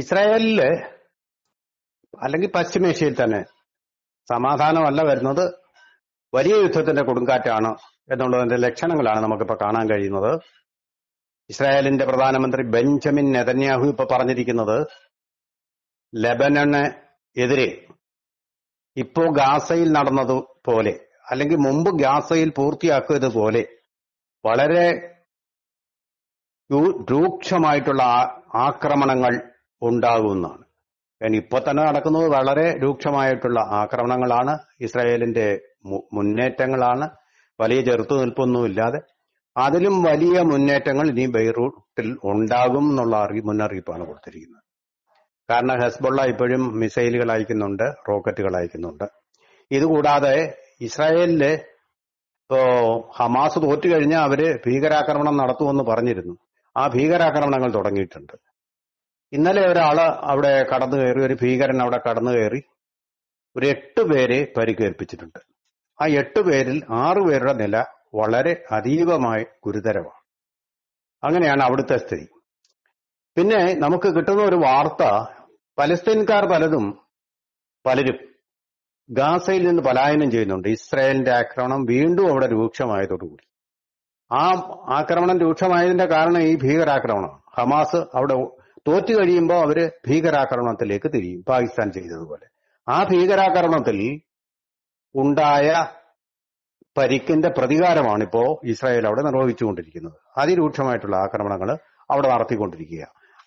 ഇസ്രായേലിൽ അല്ലെങ്കിൽ പശ്ചിമേഷ്യയിൽ തന്നെ സമാധാനമല്ല വരുന്നത്. വലിയ യുദ്ധത്തിന്റെ കൊടുങ്കാറ്റാണ് എന്നുള്ളതിന്റെ ലക്ഷണങ്ങളാണ് നമുക്കിപ്പോ കാണാൻ കഴിയുന്നത്. ഇസ്രായേലിന്റെ പ്രധാനമന്ത്രി ബെഞ്ചമിൻ നെതന്യാഹു ഇപ്പൊ പറഞ്ഞിരിക്കുന്നത് ലബനന് എതിരെ ഇപ്പോ ഗാസയിൽ നടന്നതുപോലെ അല്ലെങ്കിൽ മുമ്പ് ഗാസയിൽ പൂർത്തിയാക്കിയതുപോലെ വളരെ രൂക്ഷമായിട്ടുള്ള ആക്രമണങ്ങൾ ഉണ്ടാകുമെന്നാണ്. കാരണം ഇപ്പൊ തന്നെ നടക്കുന്നത് വളരെ രൂക്ഷമായിട്ടുള്ള ആക്രമണങ്ങളാണ്. ഇസ്രായേലിന്റെ മുന്നേറ്റങ്ങളാണ്. വലിയ ചെറുത്തുനിൽപ്പൊന്നുമില്ലാതെ. അതിലും വലിയ മുന്നേറ്റങ്ങൾ ഇനി ബെയ്റൂട്ടിൽ ഉണ്ടാകും എന്നുള്ള അറി മുന്നറിയിപ്പാണ് കൊടുത്തിരിക്കുന്നത്. കാരണം ഹെസ്ബുള്ള ഇപ്പോഴും മിസൈലുകൾ അയക്കുന്നുണ്ട് റോക്കറ്റുകൾ അയക്കുന്നുണ്ട്. ഇതുകൂടാതെ ഇസ്രായേലിൽ ഇപ്പോ ഹമാസ് തോറ്റു കഴിഞ്ഞാൽ അവർ ഭീകരാക്രമണം നടത്തുമെന്ന് പറഞ്ഞിരുന്നു. ആ ഭീകരാക്രമണങ്ങൾ തുടങ്ങിയിട്ടുണ്ട്. ഇന്നലെ ഒരാൾ അവിടെ കടന്നു കയറി ഒരു ഭീകരൻ അവിടെ കടന്നു കയറി ഒരു എട്ട് പേരെ പരിക്കേൽപ്പിച്ചിട്ടുണ്ട്. ആ എട്ട് പേരിൽ ആറു പേരുടെ നില വളരെ അതീവമായി ഗുരുതരമാണ്. അങ്ങനെയാണ് അവിടുത്തെ സ്ഥിതി. പിന്നെ നമുക്ക് കിട്ടുന്ന ഒരു വാർത്ത പലസ്തീൻകാർ പലതും പലരും ഗാസയിൽ നിന്ന് പലായനം ചെയ്യുന്നുണ്ട്. ഇസ്രായേലിന്റെ ആക്രമണം വീണ്ടും അവിടെ രൂക്ഷമായതോടുകൂടി. ആ ആക്രമണം രൂക്ഷമായതിന്റെ കാരണം ഈ ഭീകരാക്രമണമാണ്. ഹമാസ് അവിടെ തോറ്റു കഴിയുമ്പോൾ അവർ ഭീകരാക്രമണത്തിലേക്ക് തിരിയും പാകിസ്ഥാൻ ചെയ്തതുപോലെ. ആ ഭീകരാക്രമണത്തിൽ ഉണ്ടായ പരിക്കിന്റെ പ്രതികാരമാണ് ഇപ്പോ ഇസ്രായേൽ അവിടെ നിർവഹിച്ചുകൊണ്ടിരിക്കുന്നത്. അതിരൂക്ഷമായിട്ടുള്ള ആക്രമണങ്ങൾ അവിടെ നടത്തിക്കൊണ്ടിരിക്കുക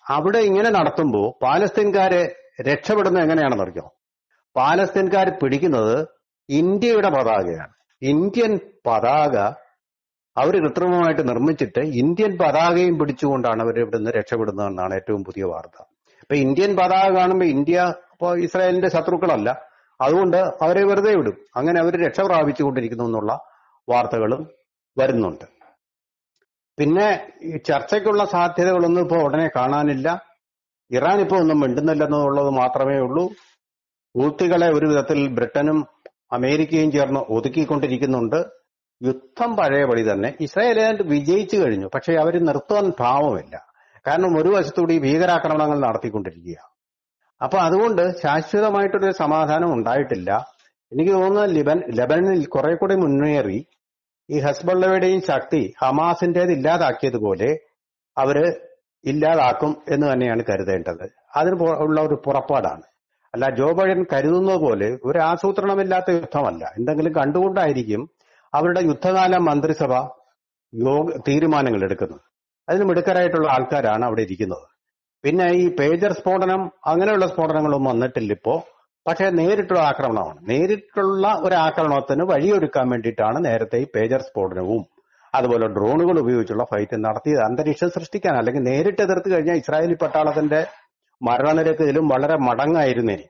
അവിടെ ഇങ്ങനെ നടത്തുമ്പോൾ പാലസ്തീൻകാരെ രക്ഷപ്പെടുന്നത് എങ്ങനെയാണെന്നറിയോ പാലസ്തീൻകാർ പിടിക്കുന്നത് ഇന്ത്യയുടെ പതാകയാണ്. ഇന്ത്യൻ പതാക അവർ കൃത്രിമമായിട്ട് നിർമ്മിച്ചിട്ട് ഇന്ത്യൻ പതാകയും പിടിച്ചുകൊണ്ടാണ് അവർ ഇവിടുന്ന് രക്ഷപ്പെടുന്നതെന്നാണ് ഏറ്റവും പുതിയ വാർത്ത. അപ്പൊ ഇന്ത്യൻ പതാക കാണുമ്പോൾ ഇന്ത്യ ഇപ്പോൾ ഇസ്രായേലിന്റെ ശത്രുക്കളല്ല. അതുകൊണ്ട് അവരെ വെറുതെ വിടും. അങ്ങനെ അവർ രക്ഷ പ്രാപിച്ചുകൊണ്ടിരിക്കുന്നു എന്നുള്ള വാർത്തകളും വരുന്നുണ്ട്. പിന്നെ ഈ ചർച്ചയ്ക്കുള്ള സാധ്യതകളൊന്നും ഇപ്പോൾ ഉടനെ കാണാനില്ല. ഇറാൻ ഇപ്പോൾ ഒന്നും മിണ്ടുന്നില്ലെന്നുള്ളത് മാത്രമേ ഉള്ളൂ. ഹൂത്തികളെ ഒരു വിധത്തിൽ ബ്രിട്ടനും അമേരിക്കയും ചേർന്ന് ഒതുക്കിക്കൊണ്ടിരിക്കുന്നുണ്ട്. യുദ്ധം പഴയപടി തന്നെ. ഇസ്രായേൽ വിജയിച്ചു കഴിഞ്ഞു. പക്ഷെ അവർ നിർത്തുവാൻ ഭാവമില്ല കാരണം ഒരു വശത്തുകൂടി ഭീകരാക്രമണങ്ങൾ നടത്തിക്കൊണ്ടിരിക്കുക അപ്പൊ അതുകൊണ്ട് ശാശ്വതമായിട്ടൊരു സമാധാനം ഉണ്ടായിട്ടില്ല. എനിക്ക് തോന്നുന്നത് ലിബൻ ലബനനിൽ കുറെ കൂടി മുന്നേറി ഈ ഹസ്ബള്ളയുടെയും ശക്തി ഹമാസിന്റേത് ഇല്ലാതാക്കിയതുപോലെ അവർ ഇല്ലാതാക്കും എന്ന് തന്നെയാണ് കരുതേണ്ടത്. അതിന് ഉള്ള ഒരു പുറപ്പാടാണ്. അല്ല ജോ ബൈഡൻ കരുതുന്നത് പോലെ ഒരു ആസൂത്രണമില്ലാത്ത യുദ്ധമല്ല. എന്തെങ്കിലും കണ്ടുകൊണ്ടായിരിക്കും അവരുടെ യുദ്ധകാല മന്ത്രിസഭ യോഗ തീരുമാനങ്ങൾ എടുക്കുന്നത് അതിന് മിടുക്കരായിട്ടുള്ള ആൾക്കാരാണ് അവിടെ ഇരിക്കുന്നത്. പിന്നെ ഈ പേജർ സ്ഫോടനം അങ്ങനെയുള്ള സ്ഫോടനങ്ങളൊന്നും വന്നിട്ടില്ല ഇപ്പോ പക്ഷെ നേരിട്ടുള്ള ആക്രമണമാണ്. നേരിട്ടുള്ള ഒരു ആക്രമണത്തിന് വഴിയൊരുക്കാൻ വേണ്ടിയിട്ടാണ് നേരത്തെ ഈ പേജർ സ്ഫോടനവും അതുപോലെ ഡ്രോണുകൾ ഉപയോഗിച്ചുള്ള ഫൈറ്റ് നടത്തിയത്. അന്തരീക്ഷം സൃഷ്ടിക്കാൻ അല്ലെങ്കിൽ നേരിട്ട് എതിർത്ത് കഴിഞ്ഞാൽ ഇസ്രായേലി പട്ടാളത്തിന്റെ മരണനിരക്ക് ഇതിലും വളരെ മടങ്ങായിരുന്നേനെ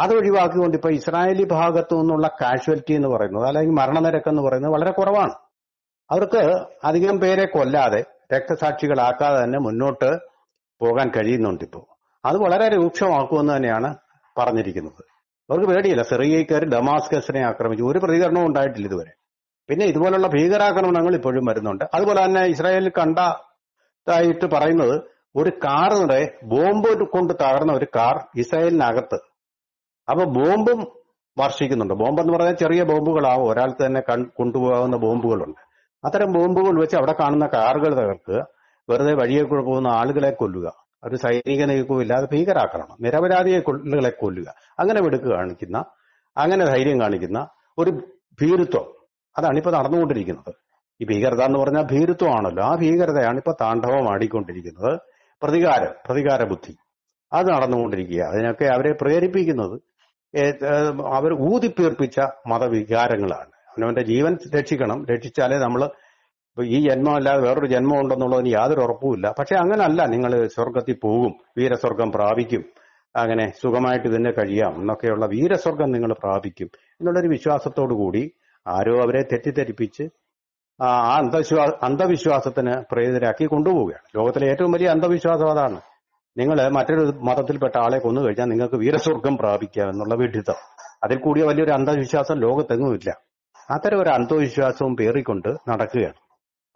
അത് ഒഴിവാക്കിക്കൊണ്ട് ഇപ്പൊ ഇസ്രായേലി ഭാഗത്തു നിന്നുള്ള കാഷ്വാലിറ്റി എന്ന് പറയുന്നത് അല്ലെങ്കിൽ മരണനിരക്ക് എന്ന് പറയുന്നത് വളരെ കുറവാണ്. അവർക്ക് അധികം പേരെ കൊല്ലാതെ രക്തസാക്ഷികളാക്കാതെ തന്നെ മുന്നോട്ട് പോകാൻ കഴിയുന്നുണ്ട് ഇപ്പോൾ അത് വളരെ രൂക്ഷമാക്കുമെന്ന് തന്നെയാണ് പറഞ്ഞിരിക്കുന്നത്. അവർക്ക് പേടിയില്ല. സിറിയക്കാർ ഡമാസ്കസിനെ ആക്രമിച്ചു. ഒരു പ്രതികരണവും ഉണ്ടായിട്ടില്ല ഇതുവരെ. പിന്നെ ഇതുപോലുള്ള ഭീകരാക്രമണങ്ങൾ ഇപ്പോഴും വരുന്നുണ്ട്. അതുപോലെ തന്നെ ഇസ്രായേലിൽ കണ്ടതായിട്ട് പറയുന്നത് ഒരു കാർ ബോംബ് കൊണ്ട് തകർന്ന ഒരു കാർ ഇസ്രായേലിനകത്ത് അപ്പൊ ബോംബും വർഷിക്കുന്നുണ്ട്. ബോംബ് എന്ന് പറഞ്ഞാൽ ചെറിയ ബോംബുകളാവും. ഒരാൾക്ക് തന്നെ കൊണ്ടുപോകാവുന്ന ബോംബുകളുണ്ട്. അത്തരം ബോംബുകൾ വെച്ച് അവിടെ കാണുന്ന കാറുകൾ തകർക്കുക വെറുതെ വഴിയെ പോകുന്ന ആളുകളെ കൊല്ലുക. ഒരു സൈനിക നീക്കവും ഇല്ലാതെ ഭീകരാക്രമണം. നിരപരാധിയെ കൊല്ലുകളെ കൊല്ലുക. അങ്ങനെ വെടുക്ക് കാണിക്കുന്ന അങ്ങനെ ധൈര്യം കാണിക്കുന്ന ഒരു ഭീരുത്വം. അതാണ് ഇപ്പൊ നടന്നുകൊണ്ടിരിക്കുന്നത്. ഈ ഭീകരത എന്ന് പറഞ്ഞാൽ ഭീരുത്വമാണല്ലോ. ആ ഭീകരതയാണ് ഇപ്പൊ താണ്ഡവം ആടിക്കൊണ്ടിരിക്കുന്നത്. പ്രതികാരം പ്രതികാര ബുദ്ധി. അത് നടന്നുകൊണ്ടിരിക്കുക അതിനൊക്കെ അവരെ പ്രേരിപ്പിക്കുന്നത് അവർ ഊതിപ്പീർപ്പിച്ച മതവികാരങ്ങളാണ്. അവനവന്റെ ജീവൻ രക്ഷിക്കണം. രക്ഷിച്ചാലേ നമ്മൾ ഈ ജന്മം അല്ലാതെ വേറൊരു ജന്മം ഉണ്ടെന്നുള്ളതിന് യാതൊരു ഉറപ്പുമില്ല. പക്ഷെ അങ്ങനല്ല. നിങ്ങൾ സ്വർഗത്തിൽ പോകും. വീരസ്വർഗം പ്രാപിക്കും. അങ്ങനെ സുഖമായിട്ട് തന്നെ കഴിയാം എന്നൊക്കെയുള്ള വീരസ്വർഗം നിങ്ങൾ പ്രാപിക്കും എന്നുള്ളൊരു വിശ്വാസത്തോടു കൂടി ആരോ അവരെ തെറ്റിദ്ധരിപ്പിച്ച് ആ അന്ധവിശ്വാസ അന്ധവിശ്വാസത്തിന് പ്രേരിതരാക്കി കൊണ്ടുപോവുകയാണ്. ലോകത്തിലെ ഏറ്റവും വലിയ അന്ധവിശ്വാസം അതാണ്. നിങ്ങൾ മറ്റൊരു മതത്തിൽപ്പെട്ട ആളെ കൊന്നു കഴിഞ്ഞാൽ നിങ്ങൾക്ക് വീരസ്വർഗം പ്രാപിക്കാം എന്നുള്ള വിഡിത്തം. അതിൽ കൂടിയ വലിയൊരു അന്ധവിശ്വാസം ലോകത്തെങ്ങുമില്ല അത്തരം ഒരു അന്ധവിശ്വാസവും പേറിക്കൊണ്ട് നടക്കുകയാണ്.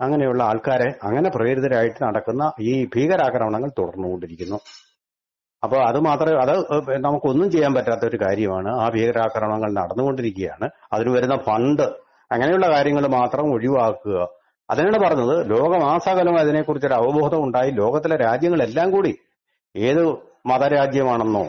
അങ്ങനെയുള്ള ആൾക്കാരെ അങ്ങനെ പ്രേരിതരായിട്ട് നടക്കുന്ന ഈ ഭീകരാക്രമണങ്ങൾ തുടർന്നുകൊണ്ടിരിക്കുന്നു. അപ്പോൾ അത് മാത്രമേ അത് നമുക്കൊന്നും ചെയ്യാൻ പറ്റാത്ത ഒരു കാര്യമാണ് ആ ഭീകരാക്രമണങ്ങൾ നടന്നുകൊണ്ടിരിക്കുകയാണ്. അതിന് വരുന്ന ഫണ്ട് അങ്ങനെയുള്ള കാര്യങ്ങൾ മാത്രം ഒഴിവാക്കുക. അതിനാണ് പറഞ്ഞത് ലോകമാസകലം അതിനെക്കുറിച്ചൊരു അവബോധം ഉണ്ടായി ലോകത്തിലെ രാജ്യങ്ങളെല്ലാം കൂടി ഏത് മതരാജ്യമാണെന്നോ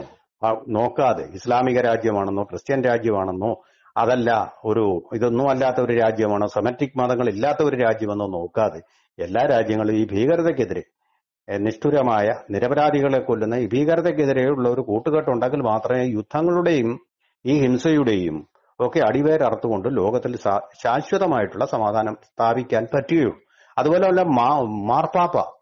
നോക്കാതെ ഇസ്ലാമിക രാജ്യമാണെന്നോ ക്രിസ്ത്യൻ രാജ്യമാണെന്നോ അതല്ല ഒരു ഇതൊന്നും അല്ലാത്ത ഒരു രാജ്യമാണോ സെമറ്റിക് മതങ്ങൾ ഇല്ലാത്ത ഒരു രാജ്യമെന്നോ നോക്കാതെ എല്ലാ രാജ്യങ്ങളും ഈ ഭീകരതയ്ക്കെതിരെ നിഷ്ഠുരമായ നിരപരാധികളെ കൊല്ലുന്ന ഈ ഭീകരതയ്ക്കെതിരെയുള്ള ഒരു കൂട്ടുകെട്ടുണ്ടെങ്കിൽ മാത്രമേ യുദ്ധങ്ങളുടെയും ഈ ഹിംസയുടെയും ഒക്കെ അടിവേരർത്തുകൊണ്ട് ലോകത്തിൽ ശാശ്വതമായിട്ടുള്ള സമാധാനം സ്ഥാപിക്കാൻ പറ്റുകയുള്ളൂ. അതുപോലെ മാർപ്പാപ്പ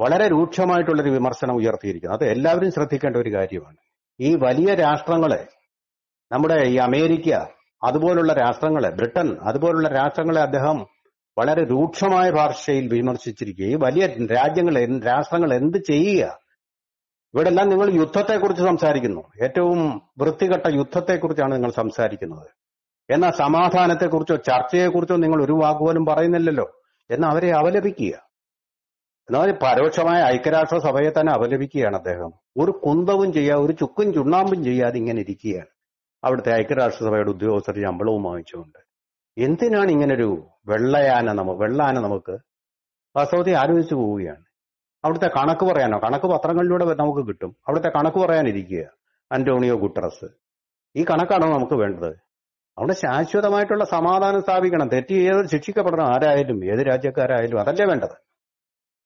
വളരെ രൂക്ഷമായിട്ടുള്ളൊരു വിമർശനം ഉയർത്തിയിരിക്കുന്നത് അത് എല്ലാവരും ശ്രദ്ധിക്കേണ്ട ഒരു കാര്യമാണ്. ഈ വലിയ രാഷ്ട്രങ്ങളെ നമ്മുടെ ഈ അമേരിക്ക അതുപോലുള്ള രാഷ്ട്രങ്ങളെ ബ്രിട്ടൻ അതുപോലുള്ള രാഷ്ട്രങ്ങളെ അദ്ദേഹം വളരെ രൂക്ഷമായ ഭാഷയിൽ വിമർശിച്ചിരിക്കുക ഈ വലിയ രാജ്യങ്ങൾ രാഷ്ട്രങ്ങൾ എന്ത് ചെയ്യുക? ഇവിടെ എല്ലാം നിങ്ങൾ യുദ്ധത്തെക്കുറിച്ച് സംസാരിക്കുന്നു. ഏറ്റവും വൃത്തികെട്ട യുദ്ധത്തെക്കുറിച്ചാണ് നിങ്ങൾ സംസാരിക്കുന്നത്. എന്നാൽ സമാധാനത്തെക്കുറിച്ചോ ചർച്ചയെക്കുറിച്ചോ നിങ്ങൾ ഒരു വാക്കുപോലും പറയുന്നില്ലല്ലോ. എന്ന് അവരെ അപലപിക്കുക എന്നാൽ പരോക്ഷമായ ഐക്യരാഷ്ട്ര സഭയെ തന്നെ അപലപിക്കുകയാണ് അദ്ദേഹം. ഒരു കുന്തവും ചെയ്യാതെ ഒരു ചുക്കും ചുണ്ണാമ്പും ചെയ്യാതെ ഇങ്ങനെ ഇരിക്കുകയാണ്. അവിടുത്തെ ഐക്യരാഷ്ട്ര സഭയുടെ ഉദ്യോഗസ്ഥർ ശമ്പളവും വാങ്ങിച്ചുകൊണ്ട്. എന്തിനാണ് ഇങ്ങനൊരു വെള്ളയാന നമുക്ക് വെള്ളാന നമുക്ക്? വാസ്തവത്തിൽ ആലോചിച്ചു പോവുകയാണ്. അവിടുത്തെ കണക്ക് പറയാനോ? കണക്ക് പത്രങ്ങളിലൂടെ നമുക്ക് കിട്ടും. അവിടുത്തെ കണക്ക് പറയാനിരിക്കുക അന്റോണിയോ ഗുട്ടറസ്. ഈ കണക്കാണോ നമുക്ക് വേണ്ടത്? അവിടെ ശാശ്വതമായിട്ടുള്ള സമാധാനം സ്ഥാപിക്കണം. തെറ്റ് ചെയ്ത് ശിക്ഷിക്കപ്പെടണം. ആരായാലും ഏത് രാജ്യക്കാരായാലും അതല്ലേ വേണ്ടത്?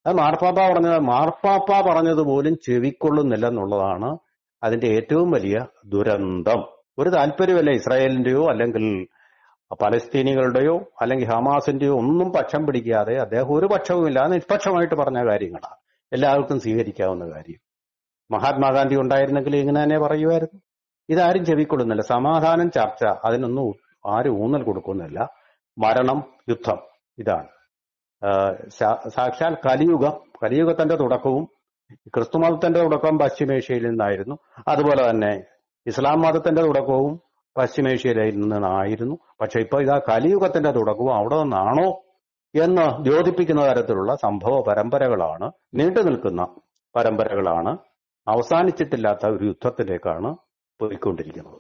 അത് മാർപ്പാപ്പ പറഞ്ഞത് മാർപ്പാപ്പ പറഞ്ഞത് പോലും ചെവിക്കൊള്ളുന്നില്ല എന്നുള്ളതാണ് അതിന്റെ ഏറ്റവും വലിയ ദുരന്തം. ഒരു താല്പര്യമല്ല ഇസ്രായേലിന്റെയോ അല്ലെങ്കിൽ പലസ്തീനികളുടെയോ അല്ലെങ്കിൽ ഹമാസിന്റെയോ ഒന്നും പക്ഷം പിടിക്കാതെ അദ്ദേഹം ഒരു പക്ഷവുമില്ല നിഷ്പക്ഷമായിട്ട് പറഞ്ഞ കാര്യങ്ങളാണ് എല്ലാവർക്കും സ്വീകരിക്കാവുന്ന കാര്യം. മഹാത്മാഗാന്ധി ഉണ്ടായിരുന്നെങ്കിൽ ഇങ്ങനെ തന്നെ പറയുമായിരുന്നു. ഇതാരും ചെവിക്കൊള്ളുന്നില്ല. സമാധാനം ചർച്ച. അതിനൊന്നും ആരും ഊന്നൽ കൊടുക്കുന്നില്ല. മരണം യുദ്ധം. ഇതാണ്. സാക്ഷാൽ കലിയുഗം കലിയുഗത്തിന്റെ തുടക്കവും ക്രിസ്തു മതത്തിന്റെ തുടക്കം പശ്ചിമേഷ്യയിൽ നിന്നായിരുന്നു. അതുപോലെ തന്നെ ഇസ്ലാം മതത്തിന്റെ തുടക്കവും പശ്ചിമേഷ്യയിൽ നിന്നായിരുന്നു. പക്ഷെ ഇപ്പൊ ഇതാ കലിയുഗത്തിന്റെ തുടക്കവും അവിടെ നിന്നാണോ എന്ന് ദ്യോതിപ്പിക്കുന്ന തരത്തിലുള്ള സംഭവ പരമ്പരകളാണ് നീണ്ടു നിൽക്കുന്ന പരമ്പരകളാണ് അവസാനിച്ചിട്ടില്ലാത്ത ഒരു യുദ്ധത്തിലേക്കാണ് പോയിക്കൊണ്ടിരിക്കുന്നത്.